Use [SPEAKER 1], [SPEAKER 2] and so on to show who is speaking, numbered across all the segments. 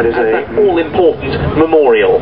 [SPEAKER 1] Right, is he?
[SPEAKER 2] all-important memorial.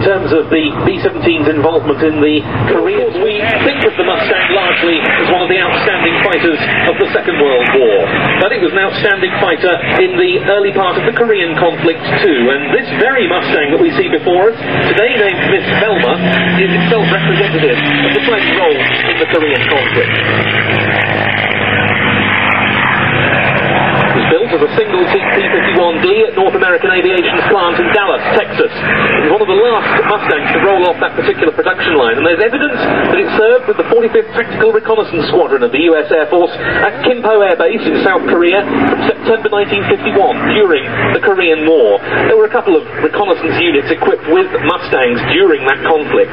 [SPEAKER 2] in terms of the B-17's involvement in the Korean, War. we think of the Mustang largely as one of the outstanding fighters of the Second World War. But it was an outstanding fighter in the early part of the Korean conflict too. And this very Mustang that we see before us, today named Miss Velma, is itself representative of the playing role in the Korean conflict. It was built as a single seat P-51D at North American Aviation's plant in Dallas, Texas. One of the last Mustangs to roll off that particular production line, and there's evidence that it served with the 45th Tactical Reconnaissance Squadron of the US Air Force at Kimpo Air Base in South Korea from September 1951 during the Korean War. There were a couple of reconnaissance units equipped with Mustangs during that conflict.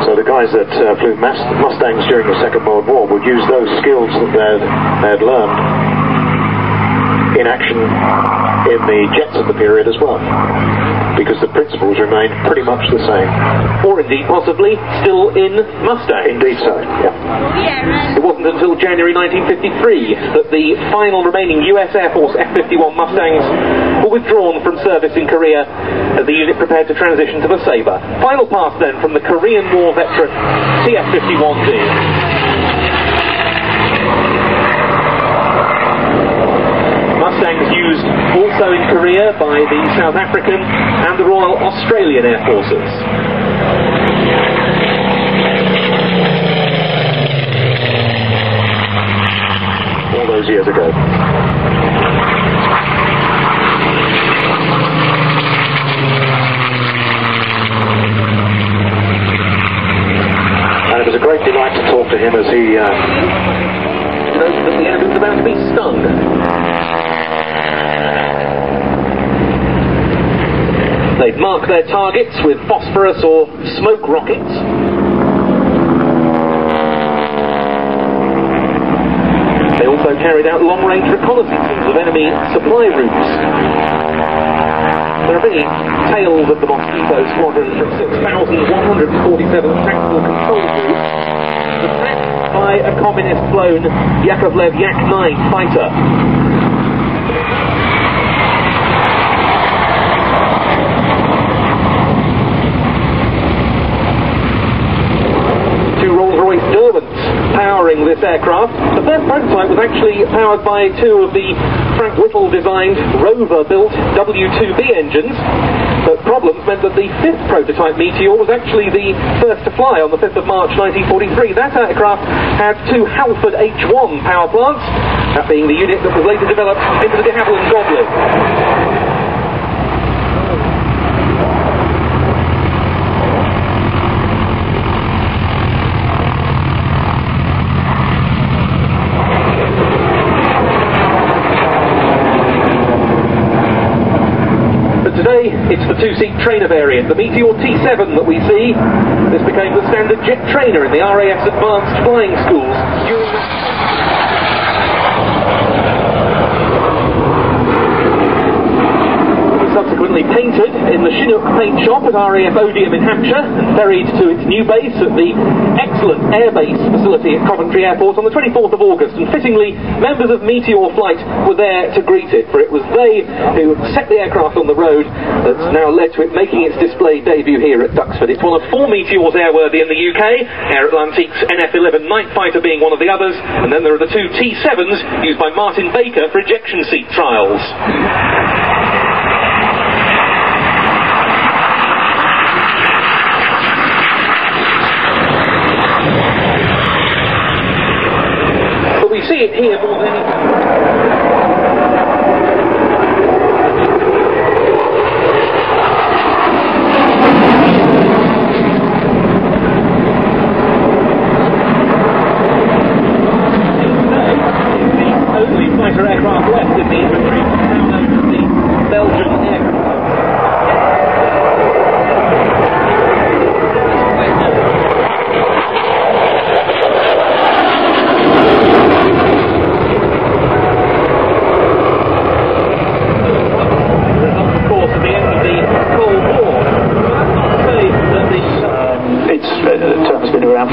[SPEAKER 1] So the guys that uh, flew Mas- Mustangs during the Second World War would use those skills that they'd, they'd learned in action in the jets of the period as well. Because the principles remained pretty much the same.
[SPEAKER 2] Or indeed, possibly, still in Mustang.
[SPEAKER 1] Indeed so, yeah.
[SPEAKER 2] It wasn't until January 1953 that the final remaining US Air Force F-51 Mustangs were withdrawn from service in Korea as the unit prepared to transition to the Sabre. Final pass then from the Korean War veteran TF-51D. Mustangs used also in Korea by the South African and the Royal Australian Air Forces.
[SPEAKER 1] All those years ago. And it was a great delight to talk to him as he uh,
[SPEAKER 2] that the enemy's about to be stung. They'd mark their targets with phosphorus or smoke rockets. They also carried out long-range reconnaissances of enemy supply routes. There are many tales of the Mosquito Squadron from 6,147 tactical control groups by a communist-flown Yakovlev Yak-9 fighter. This aircraft. The first prototype was actually powered by two of the Frank Whittle designed Rover-built W2B engines. But problems meant that the fifth prototype Meteor was actually the first to fly on the 5th of March 1943. That aircraft had two Halford H1 power plants, that being the unit that was later developed into the de Havilland Goblin. But today, it's the two-seat trainer variant, the Meteor T7 that we see. This became the standard jet trainer in the RAF's advanced flying schools during the... subsequently painted in the Chinook paint shop at RAF Odiham in Hampshire and ferried to its new base at the excellent airbase facility at Coventry Airport on the 24th of August. And fittingly, members of Meteor Flight were there to greet it, for it was they who set the aircraft on the road that's now led to it making its display debut here at Duxford. It's one of four Meteors airworthy in the UK, Air Atlantique's NF-11 night fighter being one of the others, and then there are the two T-7s used by Martin Baker for ejection seat trials. See here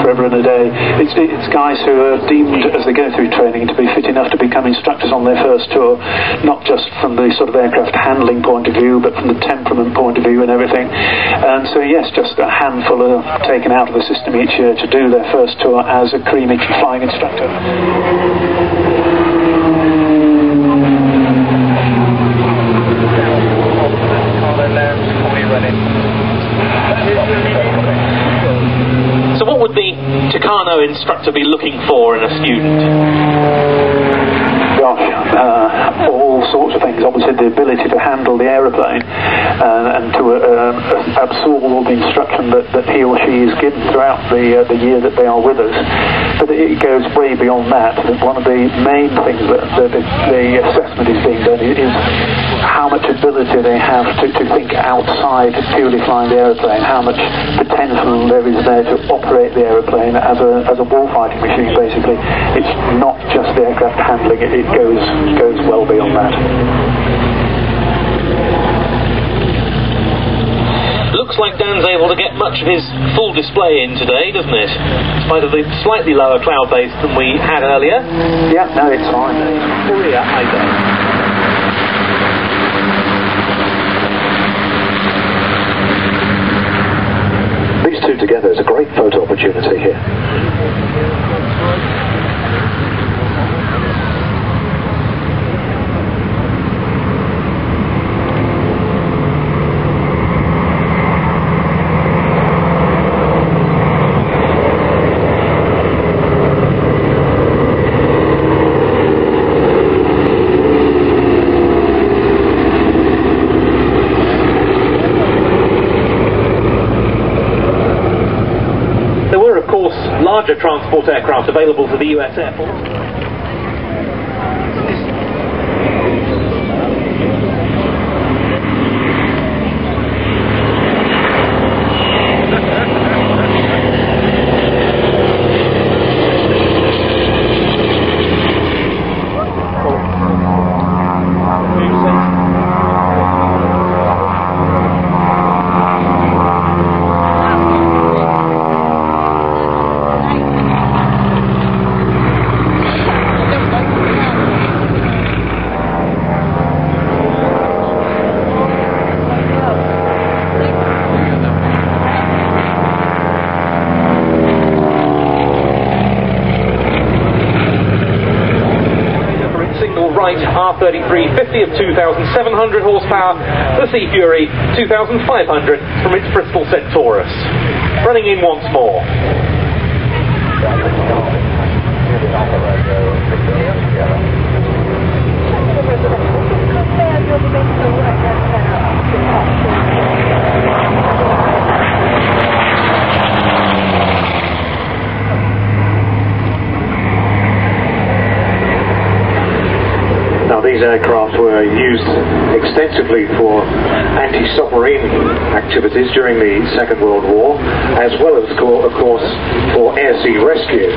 [SPEAKER 3] forever and a day. It's, it's guys who are deemed, as they go through training, to be fit enough to become instructors on their first tour, not just from the sort of aircraft handling point of view, but from the temperament point of view and everything. And so, yes, just a handful are taken out of the system each year to do their first tour as a creaming flying instructor.
[SPEAKER 2] So what would the Tucano instructor be looking for in a student?
[SPEAKER 3] Gosh, uh, all sorts of things. Obviously, the ability to handle the aeroplane uh, and to uh, absorb all the instruction that, that he or she is given throughout the uh, the year that they are with us. But it goes way beyond that. One of the main things that, that the, the assessment is being done is how much ability they have to, to think outside purely flying the aeroplane, how much potential there is there to operate the aeroplane as a, as a warfighting machine, basically. It's not just the aircraft handling, it, it goes, goes well beyond that.
[SPEAKER 2] Looks like Dan's able to get much of his full display in today, doesn't it? In spite of the slightly lower cloud base than we had earlier.
[SPEAKER 3] Yeah, no, it's fine.
[SPEAKER 2] Korea, I say.
[SPEAKER 1] These two together is a great photo opportunity here.
[SPEAKER 2] There were, of course, larger transport aircraft available to the US Air Force. Its single Wright R33 50 of 2,700 horsepower, the Sea Fury 2,500 from its Bristol Centaurus. Running in once more.
[SPEAKER 1] These aircraft were used extensively for anti-submarine activities during the Second World War, as well as, of course, for air-sea rescue,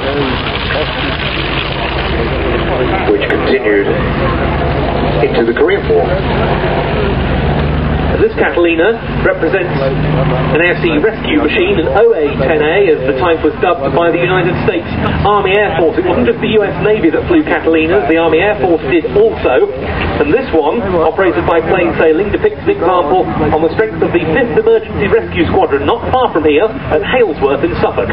[SPEAKER 1] which continued into the Korean War.
[SPEAKER 2] Catalina represents an sea rescue machine, an OA-10A as the type was dubbed by the United States Army Air Force. It wasn't just the US Navy that flew Catalinas, the Army Air Force did also. And this one, operated by Plane Sailing, depicts an example on the strength of the 5th Emergency Rescue Squadron, not far from here, at Halesworth in Suffolk.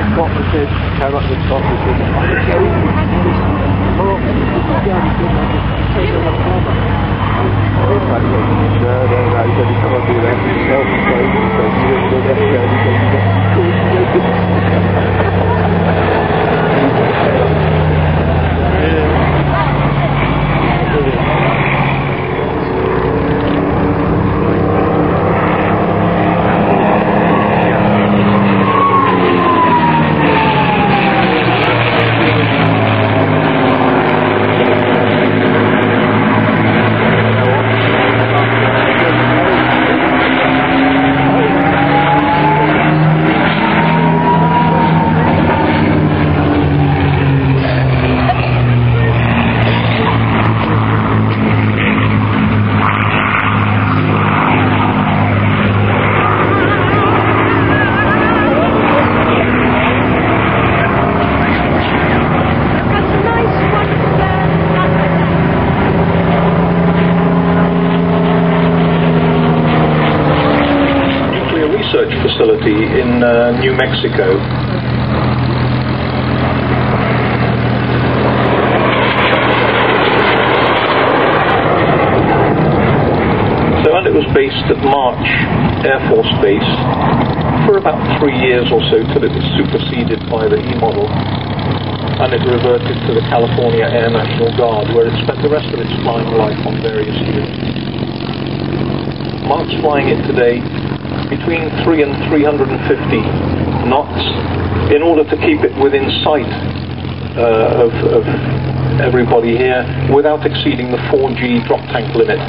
[SPEAKER 2] New Mexico. So, and it was based at March Air Force Base for about three years or so till it was superseded by the E model and it reverted to the California Air National Guard where it spent the rest of its flying life on various units. Mark's flying it today between 3 and 350 knots in order to keep it within sight uh, of, of everybody here without exceeding the 4G drop tank limit.